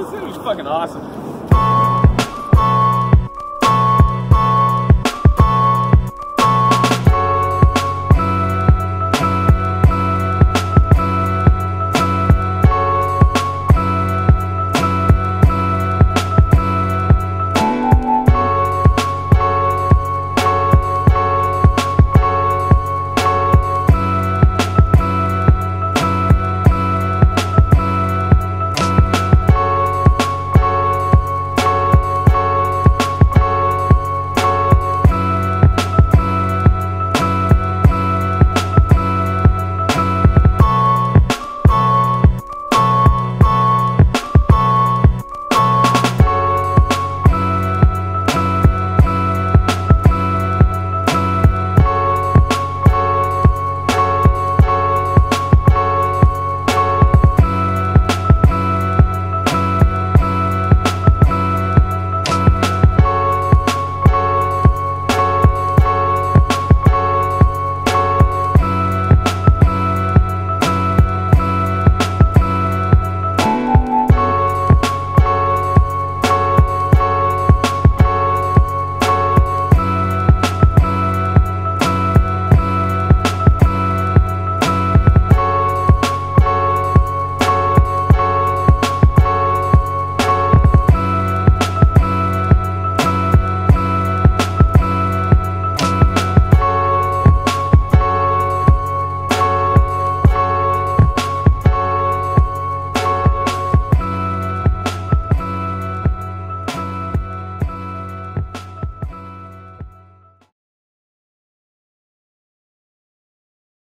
This thing was fucking awesome.